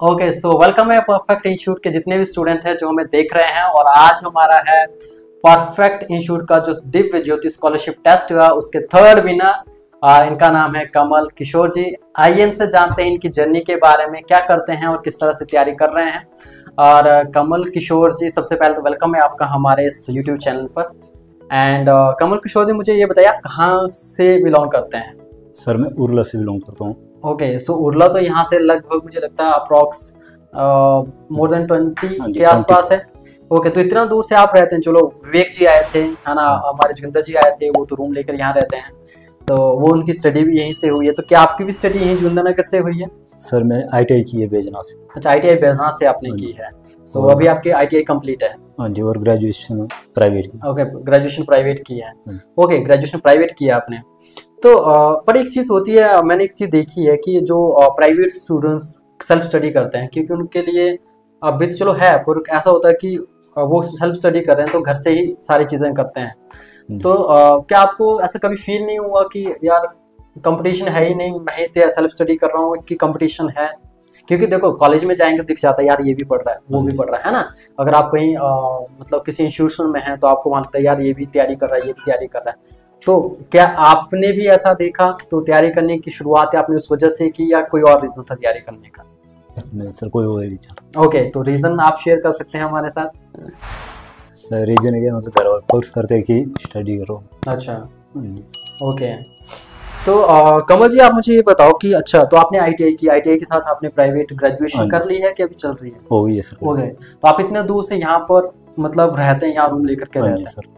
Okay so welcome है perfect institute के जितने भी स्टूडेंट हैं जो हमें देख रहे हैं और आज हमारा है परफेक्ट इंस्टीट्यूट का जो दिव्य ज्योति स्कॉलरशिप टेस्ट हुआ, उसके थर्ड विनर और इनका नाम है कमल किशोर जी। आइए इनसे जानते हैं इनकी जर्नी के बारे में, क्या करते हैं और किस तरह से तैयारी कर रहे हैं। और कमल किशोर जी, सबसे पहले तो वेलकम है आपका हमारे इस यूट्यूब चैनल पर। एंड कमल किशोर जी, मुझे ये बताइए, आप कहाँ से बिलोंग करते हैं? सर, मैं उर्ला से बिलोंग करता हूँ। ओके सो उर्ला तो यहाँ से लगभग मुझे लगता है अप्रोक्स मोर देन ट्वेंटी के आसपास है। ओके तो इतना दूर से आप रहते हैं चलो विवेक जी आए थे है ना हाँ। हमारे जोगिंदर जी आए थे वो तो रूम लेकर यहाँ रहते हैं। तो वो उनकी स्टडी भी यहीं से हुई है। तो क्या आपकी भी स्टडी यहीं जोगिंदर से हुई है? सर मैं आई टी आई की है बेजना से। अच्छा आई टी आई बेजना से आपने हाँ की है। तो और- अभी आपकी आई टी आई कंप्लीट है। हाँ जी और graduation private okay graduation private की है। ओके ग्रेजुएशन प्राइवेट किया आपने। तो पर एक चीज़ होती है मैंने एक चीज़ देखी है कि जो प्राइवेट स्टूडेंट्स सेल्फ स्टडी करते हैं क्योंकि उनके लिए अभी तो चलो है पर ऐसा होता है कि वो सेल्फ स्टडी कर रहे हैं तो घर से ही सारी चीज़ें करते हैं। हम्म। तो क्या आपको ऐसा कभी फील नहीं हुआ कि यार कंपटीशन है ही नहीं मैं ही सेल्फ स्टडी कर रहा हूँ कि कंपटीशन है? क्योंकि देखो कॉलेज में जाएँगे तो दिख जाता है यार ये भी पढ़ रहा है वो भी हाँ पढ़ रहा है ना? अगर आप कहीं मतलब किसी इंस्टीट्यूशन में हैं तो आपको वहाँ लगता है यार ये भी तैयारी कर रहा है ये भी तैयारी कर रहा है। तो क्या आपने भी ऐसा देखा? तो तैयारी करने की शुरुआत आपने उस वजह से की या कोई और रीजन था तैयारी करने का? नहीं सर कोई और चाहता ओके तो रीजन आप शेयर कर सकते हैं हमारे साथ? सर रीजन क्या मतलब घर वाले फोर्स करते हैं कि स्टडी करो। अच्छा। ओके तो अ, कमल जी आप मुझे ये बताओ कि अच्छा तो आपने आईटीआई की आईटीआई के साथ आपने प्राइवेट ग्रेजुएशन हाँ कर ली है कि अभी चल रही है? हो गई है सर। हो गए तो आप इतने दूर से यहाँ पर मतलब रहते हैं यहाँ रूम लेकर के हाँ रहते हैं? सर।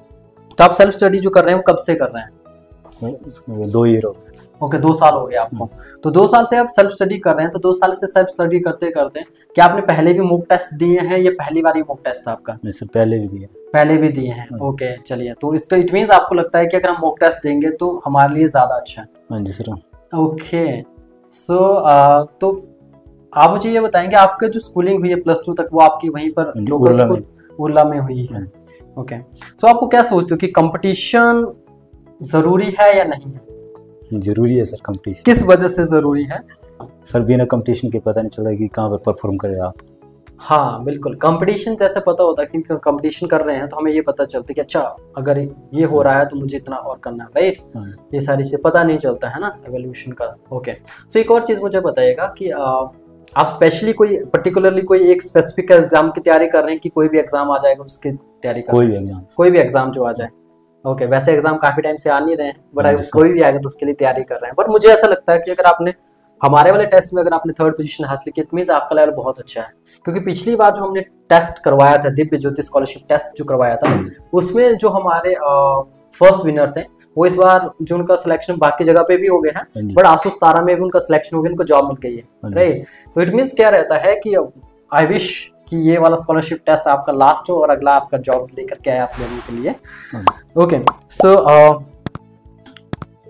तो आप सेल्फ स्टडी जो कर रहे हैं वो कब से कर रहे हैं? दो ईयर हो गए। ओके दो साल हो गया आपको। तो दो साल से आप सेल्फ स्टडी कर रहे हैं तो दो साल से सेल्फ स्टडी करते करते क्या आपने पहले भी मॉक टेस्ट दिए हैं ये पहली बार ही मॉक टेस्ट था आपका? मैं सर पहले भी दिया पहले भी दिए हैं। हाँ। ओके चलिए तो इसका इट मीन्स आपको लगता है कि अगर हम मॉक टेस्ट देंगे तो हमारे लिए ज़्यादा अच्छा है। हाँ जी सर ओके सो तो आप मुझे ये बताएँगे आपका जो स्कूलिंग हुई है प्लस टू तक वो आपकी वहीं पर हाँ लोकल उर्ला में हुई है। हाँ। ओके सो आपको क्या सोचते हो कि कंपटीशन ज़रूरी है या नहीं है? ज़रूरी है सर कंपटीशन किस वजह से ज़रूरी है? सर बिना कंपटीशन के पता नहीं चला कि कहाँ पर परफॉर्म करेगा आप। हाँ बिल्कुल। कंपटीशन जैसे पता होता है कि कंपटीशन कर रहे हैं तो हमें ये पता चलता है कि अच्छा अगर ये हो रहा है तो मुझे इतना और करना है राइट हाँ। ये सारी चीज़ पता नहीं चलता है ना? एवोल्यूशन का। ओके सो एक और चीज़ मुझे बताइएगा कि अ, आप स्पेशली कोई पर्टिकुलरली कोई एक स्पेसिफिक एग्ज़ाम की तैयारी कर रहे हैं कि कोई भी एग्ज़ाम आ जाएगा उसकी तैयारी कर कोई भी एग्ज़ाम कोई भी एग्ज़ाम जो आ जाए। ओके okay, वैसे एग्ज़ाम काफ़ी टाइम से आ नहीं रहे हैं बट हाँ अगर कोई भी आएगा तो उसके लिए तैयारी कर रहे हैं। बट मुझे ऐसा लगता है कि अगर आपने हमारे वाले टेस्ट में अगर आपने थर्ड पोजीशन हासिल की मीन्स आपका लेवल बहुत अच्छा है। क्योंकि पिछली बार जो हमने टेस्ट करवाया था दिव्य ज्योति स्कॉलरशिप टेस्ट जो करवाया था उसमें जो हमारे फ़र्स्ट विनर थे वो इस बार जो उनका सिलेक्शन बाकी जगह पे भी हो गए हैं हाँ बट आसूस तारा में भी उनका सिलेक्शन हो गया उनको जॉब मिल गई है हाँ राइट तो इट मीन्स क्या रहता है कि आई विश कि ये वाला स्कॉलरशिप टेस्ट आपका लास्ट हो और अगला आपका जॉब लेकर के आए आप लोगों के लिए। हाँ जी। ओके सो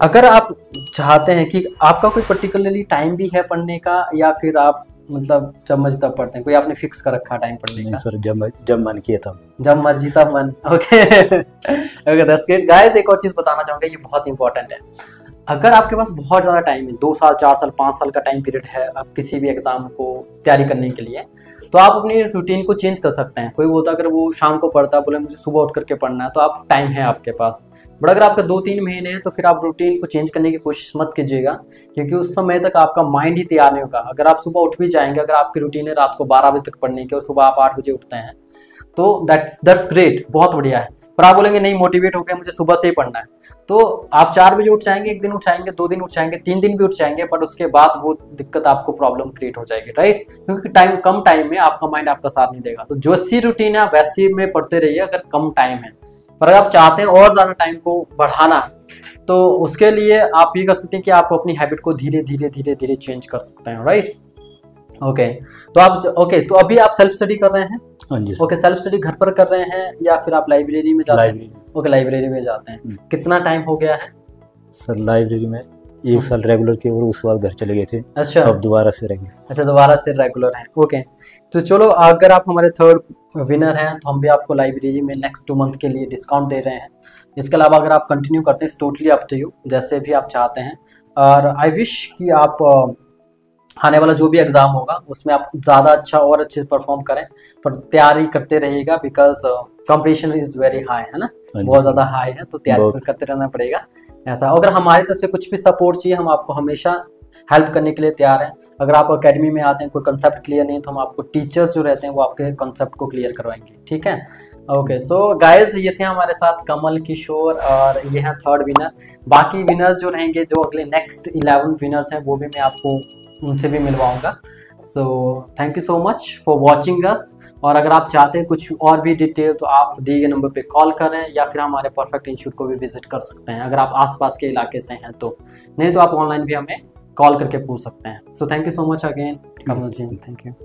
अगर आप चाहते हैं कि आपका कोई पर्टिकुलरली टाइम भी है पढ़ने का या फिर आप मतलब जब मर्ज़ी तब पढ़ते हैं। कोई आपने फिक्स कर रखा टाइम पढ़ने नहीं का सर जब जब मन किया था। जब मर्ज़ी तब मन। Okay okay that's great guys एक और चीज़ बताना चाहूँगा ये बहुत इंपॉर्टेंट है। अगर आपके पास बहुत ज़्यादा टाइम है दो साल चार साल पाँच साल का टाइम पीरियड है आप किसी भी एग्ज़ाम को तैयारी करने के लिए तो आप अपनी रूटीन को चेंज कर सकते हैं। कोई होता अगर वो शाम को पढ़ता बोले मुझे सुबह उठ करके पढ़ना है तो आप टाइम है आपके पास। बट अगर आपका दो तीन महीने हैं तो फिर आप रूटीन को चेंज करने की कोशिश मत कीजिएगा, क्योंकि उस समय तक आपका माइंड ही तैयार नहीं होगा। अगर आप सुबह उठ भी जाएँगे, अगर आपकी रूटीन है रात को बारह बजे तक पढ़ने की और सुबह आप आठ बजे उठते हैं तो दैट्स दैट्स ग्रेट बहुत बढ़िया है। पर आप बोलेंगे, नहीं मोटिवेट हो गया मुझे सुबह से ही पढ़ना है। तो आप चार बजे उठ जाएँगे, एक दिन उठ जाएँगे, दो दिन उठ जाएँगे, तीन दिन भी उठ जाएँगे बट उसके बाद वो दिक्कत आपको प्रॉब्लम क्रिएट हो जाएगी राइट क्योंकि टाइम कम टाइम में आपका माइंड आपका साथ नहीं देगा। तो जो सी रूटीन है वैसी में पढ़ते रहिए, अगर कम टाइम है। पर अगर आप चाहते हैं और ज़्यादा टाइम को बढ़ाना तो उसके लिए आप ये कर सकते हैं कि आप अपनी हैबिट को धीरे धीरे धीरे धीरे चेंज कर सकते हैं राइट ओके तो आप ओके तो अभी आप सेल्फ स्टडी कर रहे हैं? ओके सेल्फ स्टडी घर पर कर रहे हैं या फिर आप लाइब्रेरी में जाते हैं? ओके लाइब्रेरी में जाते हैं. हम्म। कितना टाइम हो गया है? सर लाइब्रेरी में एक साल रेगुलर किया और उसके बाद घर चले गए थे। अच्छा। अब दोबारा से रेगुलर अच्छा दोबारा से रेगुलर है। ओके तो चलो अगर आप हमारे थर्ड विनर हैं तो हम भी आपको लाइब्रेरी में नेक्स्ट टू मंथ के लिए डिस्काउंट दे रहे हैं। इसके अलावा अगर आप कंटिन्यू करते हैं टोटली अप टू यू जैसे भी आप चाहते हैं। और आई विश कि आप आने वाला जो भी एग्ज़ाम होगा उसमें आप ज़्यादा अच्छा और अच्छे से परफॉर्म करें पर तैयारी करते रहिएगा because competition is very high है ना? हाँ बहुत ज़्यादा हाई है तो तैयारी तो करते रहना पड़ेगा ऐसा। अगर हमारी तरफ़ से कुछ भी सपोर्ट चाहिए हम आपको हमेशा हेल्प करने के लिए तैयार हैं। अगर आप अकेडमी में आते हैं कोई कंसेप्ट क्लियर नहीं तो हम आपको टीचर्स जो रहते हैं वो आपके कंसेप्ट को क्लियर करवाएँगे ठीक है? ओके सो गाइस ये थे हमारे साथ कमल किशोर और ये हैं थर्ड विनर बाकी विनर्स जो रहेंगे जो अगले नेक्स्ट इलेवन विनर्स हैं वो भी मैं आपको उनसे भी मिलवाऊँगा। So thank you so much for watching us और अगर आप चाहते हैं कुछ और भी डिटेल तो आप दिए गए नंबर पे कॉल करें या फिर हमारे परफेक्ट इंस्टीट्यूट को भी विज़िट कर सकते हैं। अगर आप आसपास के इलाके से हैं तो नहीं तो आप ऑनलाइन भी हमें कॉल करके पूछ सकते हैं। So thank you so much again Kamal ji thank you